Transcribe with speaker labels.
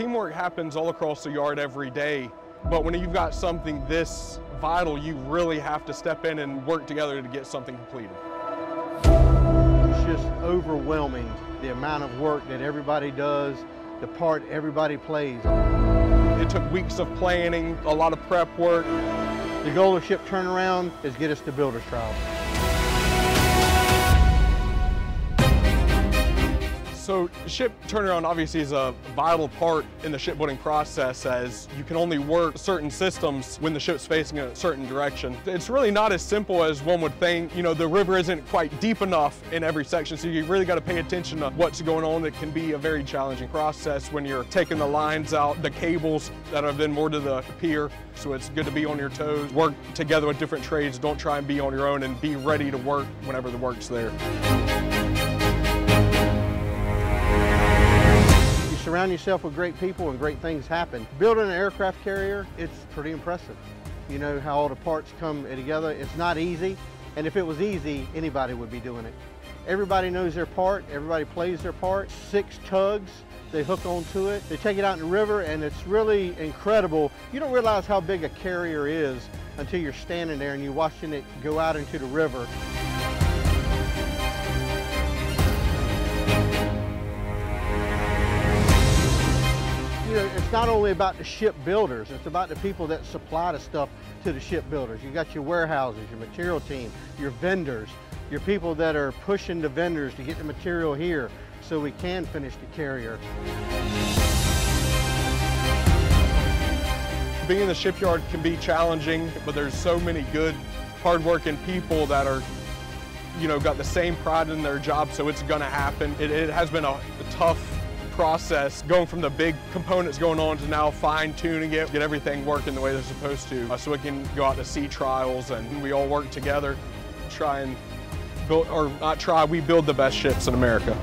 Speaker 1: Teamwork happens all across the yard every day, but when you've got something this vital, you really have to step in and work together to get something completed.
Speaker 2: It's just overwhelming the amount of work that everybody does, the part everybody plays.
Speaker 1: It took weeks of planning, a lot of prep work.
Speaker 2: The goal of ship turnaround is get us to builder's trial.
Speaker 1: So ship turnaround obviously is a vital part in the shipbuilding process as you can only work certain systems when the ship's facing a certain direction. It's really not as simple as one would think. You know, the river isn't quite deep enough in every section, so you really got to pay attention to what's going on. It can be a very challenging process when you're taking the lines out, the cables that have been moored to the pier. So it's good to be on your toes, work together with different trades. Don't try and be on your own and be ready to work whenever the work's there.
Speaker 2: Surround yourself with great people and great things happen. Building an aircraft carrier, it's pretty impressive. You know how all the parts come together. It's not easy, and if it was easy, anybody would be doing it. Everybody knows their part, everybody plays their part. Six tugs, they hook onto it, they take it out in the river, and it's really incredible. You don't realize how big a carrier is until you're standing there and you're watching it go out into the river. It's not only about the shipbuilders, it's about the people that supply the stuff to the shipbuilders. You got your warehouses, your material team, your vendors, your people that are pushing the vendors to get the material here so we can finish the carrier.
Speaker 1: Being in the shipyard can be challenging, but there's so many good, hardworking people that are you know, got the same pride in their job, so it's gonna happen. It, it has been a, a tough process going from the big components going on to now fine tuning it, get everything working the way they're supposed to uh, so we can go out to sea trials and we all work together, try and build, or not try, we build the best ships in America.